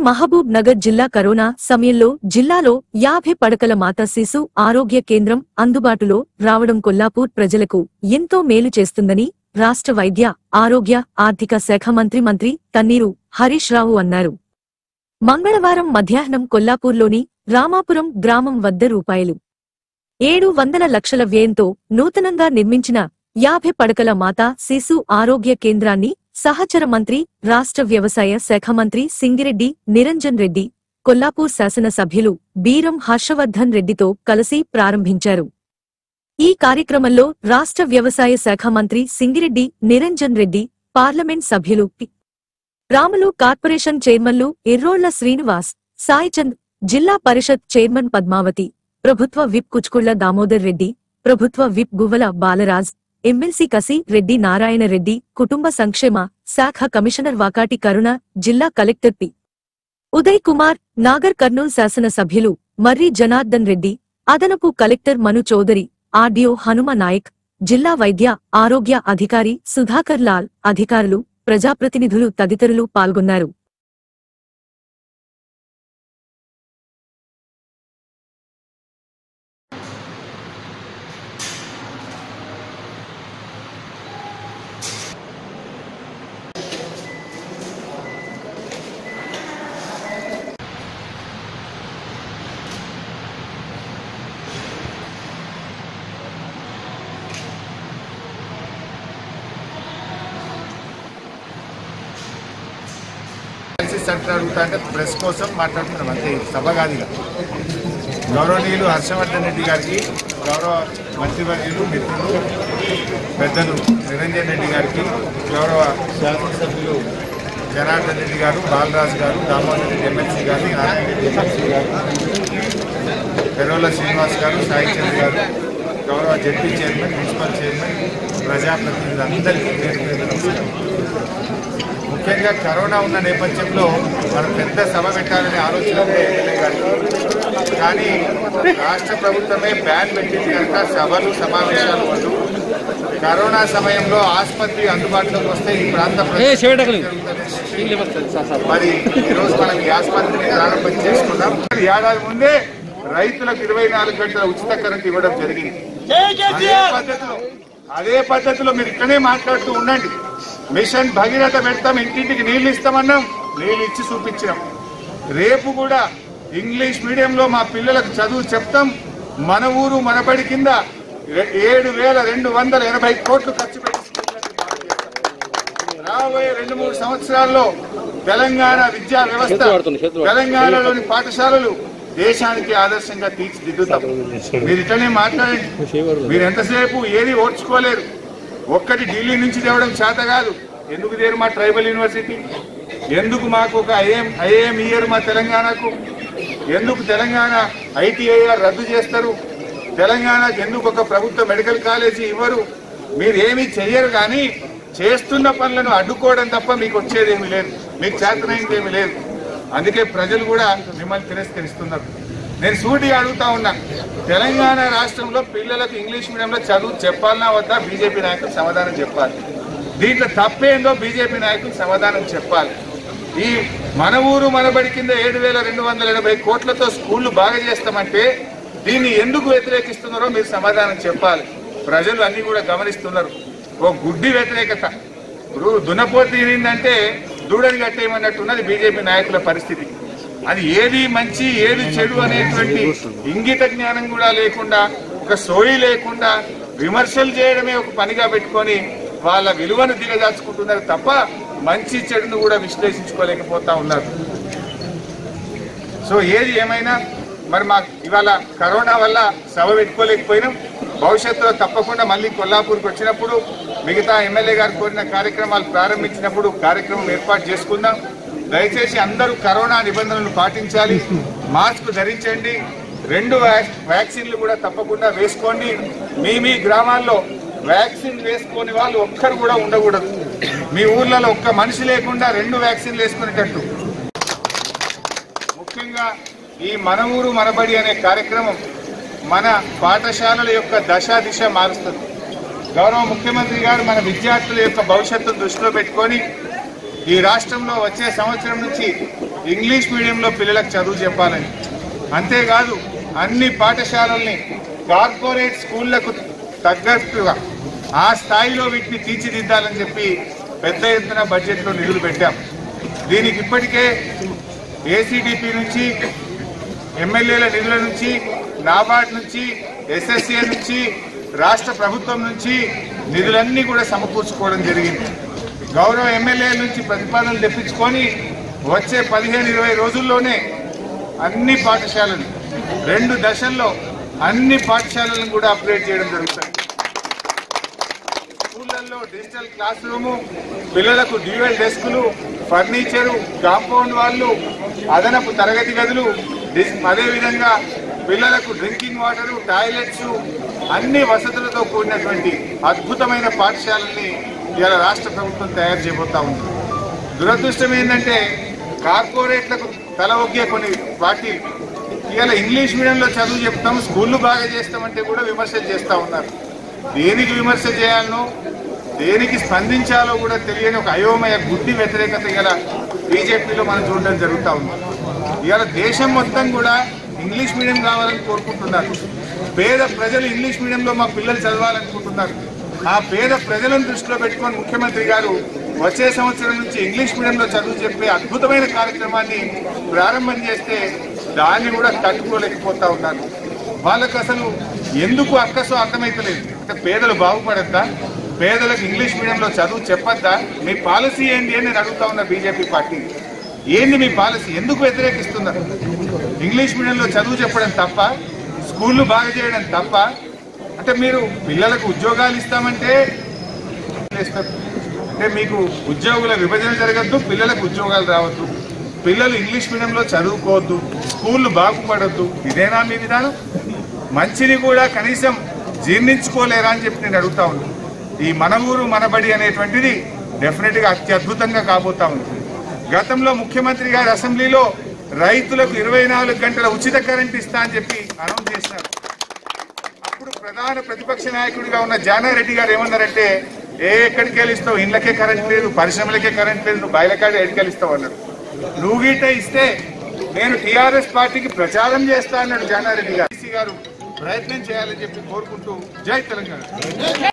మహబూబ్ నగర్ జిల్లా కరోనా సమయంలో జిల్లాలో యాభై పడకల మాతా శిశు ఆరోగ్య కేంద్రం అందుబాటులో రావడం కొల్లాపూర్ ప్రజలకు ఎంతో మేలు చేస్తుందని రాష్ట్ర వైద్య ఆరోగ్య ఆర్థిక శాఖ మంత్రి మంత్రి తన్నీరు హరీష్ రావు అన్నారు. మంగళవారం మధ్యాహ్నం కొల్లాపూర్లోని రామాపురం గ్రామం వద్ద రూపాయలు ఏడు వందల లక్షల వ్యయంతో నూతనంగా నిర్మించిన యాభై పడకల మాతా శిశు ఆరోగ్య కేంద్రాన్ని సహచర మంత్రి రాష్ట్ర వ్యవసాయ శాఖ మంత్రి సింగిరెడ్డి నిరంజన్ రెడ్డి కొల్లాపూర్ శాసనసభ్యులు బీరం హర్షవర్ధన్ రెడ్డితో కలిసి ప్రారంభించారు. ఈ కార్యక్రమంలో రాష్ట్ర వ్యవసాయ శాఖ మంత్రి సింగిరెడ్డి నిరంజన్ రెడ్డి పార్లమెంట్ సభ్యులు రాములు కార్పొరేషన్ చైర్మన్లు ఎర్రోళ్ళ శ్రీనివాస్ సాయిచంద్ జిల్లా పరిషత్ చైర్మన్ పద్మావతి ప్రభుత్వ విప్ కుచ్కుళ్ళ దామోదర్ రెడ్డి ప్రభుత్వ విప్ గువ్వల బాలరాజ్ ఎమ్మెల్సీ కసి రెడ్డి నారాయణ రెడ్డి కుటుంబ సంక్షేమ శాఖ కమిషనర్ వాకాటి కరుణ జిల్లా కలెక్టర్ పి. ఉదయ్ కుమార్ నాగర్ కర్నూల్ శాసనసభ్యులు మర్రి జనార్దన్ రెడ్డి అదనపు కలెక్టర్ మను చౌదరి ఆర్డీఓ హనుమ నాయక్ జిల్లా వైద్య ఆరోగ్య అధికారి సుధాకర్ లాల్ అధికారులు ప్రజాప్రతినిధులు తదితరులు పాల్గొన్నారు. కలిసి సెంటర్ అడుగుతా అంటే ప్రెస్ కోసం మాట్లాడుతున్నాం అంతే సభ గౌరవనీయులు హర్షవర్ధన్ రెడ్డి గారికి గౌరవ మంత్రివర్యులు మిత్రులు పెద్దలు నిరంజన్ రెడ్డి గారికి గౌరవ శాసనసభ్యులు జనార్దన్ రెడ్డి గారు బాలరాజు గారు దామోదర్ రెడ్డి ఎమ్మెల్సీ గారు నారాయణ రెడ్డి ఎమ్మెల్సీ గారు పెరోల శ్రీనివాస్ గారు సాయి చంద్ర గారు గౌరవ జడ్పీ చైర్మన్ మున్సిపల్ చైర్మన్ ప్రజాప్రతినిధులు అందరికీ పేరు పేరు నమస్కారం. ముఖ్యంగా కరోనా ఉన్న నేపథ్యంలో మనం పెద్ద సభ పెట్టాలనే ఆలోచన కానీ రాష్ట్ర ప్రభుత్వమే బ్యాన్ పెట్టింది కనుక సభలు సమావేశాలు వద్దు. కరోనా సమయంలో ఆసుపత్రి అందుబాటులోకి వస్తే ఈ ప్రాంత మరి ఈరోజు మనం ఈ ఆసుపత్రిని ప్రారంభం చేసుకున్నాం ఏడాది ముందే రైతులకు ఇరవై నాలుగు గంటల ఉచిత కరెంట్ ఇవ్వడం జరిగింది. అదే పద్ధతిలో అదే పద్ధతిలో మీరు ఇక్కడే మాట్లాడుతూ ఉండండి. మిషన్ భగీరథ పెడతాం ఇంటింటికి నీళ్ళు ఇస్తామన్నాం. నీళ్ళు ఇచ్చి చూపించాం రేపు కూడా ఇంగ్లీష్ మీడియంలో మా పిల్లలకు చదువు చెప్తాం. మన ఊరు మనబడి కింద ఏడు వేల రెండు వందల ఎనభై కోట్లు ఖర్చు పెట్టి. రాబోయే రెండు మూడు సంవత్సరాల్లో తెలంగాణ విద్యా వ్యవస్థ తెలంగాణలోని పాఠశాలలు దేశానికి ఆదర్శంగా తీర్చిదిద్దుతాం. మీరు ఇట్లనే మాట్లాడండి. మీరు ఎంతసేపు ఏది ఓర్చుకోలేరు ఒక్కటి ఢిల్లీ నుంచి తేవడం చేత కాదు. ఎందుకు తేరు మా ట్రైబల్ యూనివర్సిటీ? ఎందుకు మాకు ఒక ఐఎం ఐఏఎం ఇయర్ మా తెలంగాణకు? ఎందుకు తెలంగాణ ఐటీఐఆర్ రద్దు చేస్తారు? తెలంగాణకు ఎందుకు ఒక ప్రభుత్వ మెడికల్ కాలేజీ ఇవ్వరు? మీరు ఏమీ చెయ్యరు కానీ చేస్తున్న పనులను అడ్డుకోవడం తప్ప మీకు వచ్చేది లేదు. మీకు చేతనైంది ఏమీ లేదు. అందుకే ప్రజలు కూడా మిమ్మల్ని తిరస్కరిస్తున్నారు. నేను సూటిగా అడుగుతా ఉన్నా. తెలంగాణ రాష్ట్రంలో పిల్లలకు ఇంగ్లీష్ మీడియంలో చదువు చెప్పాలన్నా వద్దా బీజేపీ నాయకులు సమాధానం చెప్పాలి. దీంట్లో తప్పేందో బీజేపీ నాయకులు సమాధానం చెప్పాలి. ఈ మన ఊరు మనబడి కింద ఏడు వేల రెండు వందల ఎనభై కోట్లతో స్కూళ్ళు బాగా చేస్తామంటే దీన్ని ఎందుకు వ్యతిరేకిస్తున్నారో మీరు సమాధానం చెప్పాలి. ప్రజలు అన్ని కూడా గమనిస్తున్నారు. ఓ గుడ్డి వ్యతిరేకత. ఇప్పుడు దున్నపోతు దూడని కట్టేయమన్నట్టున్నది బీజేపీ నాయకుల పరిస్థితి. అది ఏది మంచి ఏది చెడు అనేటువంటి ఇంగిత జ్ఞానం కూడా లేకుండా ఒక సోయి లేకుండా విమర్శలు చేయడమే ఒక పనిగా పెట్టుకొని వాళ్ళ విలువను దిగజార్చుకుంటున్నారు తప్ప మంచి చెడును కూడా విశ్లేషించుకోలేకపోతా ఉన్నారు. సో ఏది ఏమైనా మరి మా ఇవాళ కరోనా వల్ల సభ పెట్టుకోలేకపోయినాం. భవిష్యత్తులో తప్పకుండా మళ్ళీ కొల్లాపూర్కి వచ్చినప్పుడు మిగతా ఎమ్మెల్యే గారు కోరిన కార్యక్రమాలు ప్రారంభించినప్పుడు కార్యక్రమం ఏర్పాటు చేసుకుందాం. దయచేసి అందరూ కరోనా నిబంధనలు పాటించాలి మాస్క్ ధరించండి రెండు వ్యాక్- వ్యాక్సిన్లు కూడా తప్పకుండా వేసుకోండి. మీ మీ గ్రామాల్లో వ్యాక్సిన్ వేసుకోని వాళ్ళు ఒక్కరు కూడా ఉండకూడదు. మీ ఊర్లలో ఒక్క మనిషి లేకుండా రెండు వ్యాక్సిన్లు వేసుకునేటట్టు. ముఖ్యంగా ఈ మన ఊరు మనబడి అనే కార్యక్రమం మన పాఠశాలల యొక్క దశ దిశ మారుస్తుంది. గౌరవ ముఖ్యమంత్రి గారు మన విద్యార్థుల యొక్క భవిష్యత్తును దృష్టిలో పెట్టుకొని ఈ రాష్ట్రంలో వచ్చే సంవత్సరం నుంచి ఇంగ్లీష్ మీడియంలో పిల్లలకు చదువు చెప్పాలని. అంతేకాదు అన్ని పాఠశాలల్ని కార్పొరేట్ స్కూళ్ళకు తగ్గట్టుగా ఆ స్థాయిలో వీటిని తీర్చిదిద్దాలని చెప్పి పెద్ద ఎత్తున బడ్జెట్లో నిధులు పెట్టాం. దీనికి ఇప్పటికే ఏసీడీపీ నుంచి ఎమ్మెల్యేల నిధుల నుంచి నాబార్డ్ నుంచి ఎస్ఎస్ఏ నుంచి రాష్ట్ర ప్రభుత్వం నుంచి నిధులన్నీ కూడా సమకూర్చుకోవడం జరిగింది. గౌరవ ఎమ్మెల్యే నుంచి ప్రతిపాదనలు తెప్పించుకొని వచ్చే పదిహేను ఇరవై రోజుల్లోనే అన్ని పాఠశాలలు రెండు దశల్లో అన్ని పాఠశాలలను కూడా అప్గ్రేడ్ చేయడం జరుగుతుంది. స్కూళ్ళల్లో డిజిటల్ క్లాస్ రూము పిల్లలకు డ్యూయల్ డెస్కులు ఫర్నిచరు కాంపౌండ్ వాళ్ళు అదనపు తరగతి గదులు అదేవిధంగా పిల్లలకు డ్రింకింగ్ వాటరు టాయిలెట్స్ అన్ని వసతులతో కూడినటువంటి అద్భుతమైన పాఠశాలని ఇవాళ రాష్ట్ర ప్రభుత్వం తయారు చేయబోతా ఉంది. దురదృష్టం ఏంటంటే కార్పొరేట్లకు తల ఒగ్గే కొన్ని పార్టీలు ఇవాళ ఇంగ్లీష్ మీడియంలో చదువు చెప్తాం స్కూళ్ళు బాగా చేస్తామంటే కూడా విమర్శలు చేస్తూ ఉన్నారు. దేనికి విమర్శ చేయాలనో దేనికి స్పందించాలో కూడా తెలియని ఒక అయోమయ గుడ్డి వ్యతిరేకత గల బీజేపీలో మనం చూడడం జరుగుతూ ఉంది. ఇవాళ దేశం మొత్తం కూడా ఇంగ్లీష్ మీడియం కావాలని కోరుకుంటున్నారు. పేద ప్రజలు ఇంగ్లీష్ మీడియంలో మా పిల్లలు చదవాలనుకుంటున్నారు. ఆ పేద ప్రజలను దృష్టిలో పెట్టుకొని ముఖ్యమంత్రి గారు వచ్చే సంవత్సరం నుంచి ఇంగ్లీష్ మీడియంలో చదువు చెప్పే అద్భుతమైన కార్యక్రమాన్ని ప్రారంభం చేస్తే దాన్ని కూడా తట్టుకోలేకపోతా ఉన్నాను వాళ్ళకు అసలు ఎందుకు అక్కసో అర్థమైతలేదు? అంటే పేదలు బాగుపడద్దా? పేదలకు ఇంగ్లీష్ మీడియంలో చదువు చెప్పొద్దా? మీ పాలసీ ఏంటి అని నేను అడుగుతా ఉన్నా బీజేపీ పార్టీ. ఏంది మీ పాలసీ? ఎందుకు వ్యతిరేకిస్తున్నారు? ఇంగ్లీష్ మీడియంలో చదువు చెప్పడం తప్ప స్కూళ్ళు బాగా చేయడం తప్ప అంటే మీరు పిల్లలకు ఉద్యోగాలు ఇస్తామంటే అంటే మీకు ఉద్యోగుల విభజన జరగద్దు పిల్లలకు ఉద్యోగాలు రావద్దు. పిల్లలు ఇంగ్లీష్ మీడియంలో చదువుకోవద్దు స్కూళ్ళు బాగుపడద్దు. ఇదేనా మీ విధానం? మంచిని కూడా కనీసం జీర్ణించుకోలేరా అని చెప్పి నేను అడుగుతా ఉన్నాను ఈ మన ఊరు మనబడి అనేటువంటిది డెఫినెట్గా అత్యద్భుతంగా కాబోతా ఉంది. గతంలో ముఖ్యమంత్రి గారి అసెంబ్లీలో రైతులకు ఇరవై నాలుగు గంటల ఉచిత కరెంట్ ఇస్తా అని చెప్పి అనౌన్స్ చేశారు. అప్పుడు ప్రధాన ప్రతిపక్ష నాయకుడిగా ఉన్న జానారెడ్డి గారు ఏమన్నారంటే ఏ ఎక్కడికి వెళ్ళిస్తావు? ఇళ్ళకే కరెంట్ లేదు పరిశ్రమలకే కరెంట్ లేదు నువ్వు బయలకాడ ఎడికెళ్ళిస్తావు అన్నారు. నువ్వు గీట ఇస్తే నేను టిఆర్ఎస్ పార్టీకి ప్రచారం చేస్తా అన్నాడు జానారెడ్డి గారు. గారు ప్రయత్నం చేయాలని చెప్పి కోరుకుంటూ జై తెలంగాణ.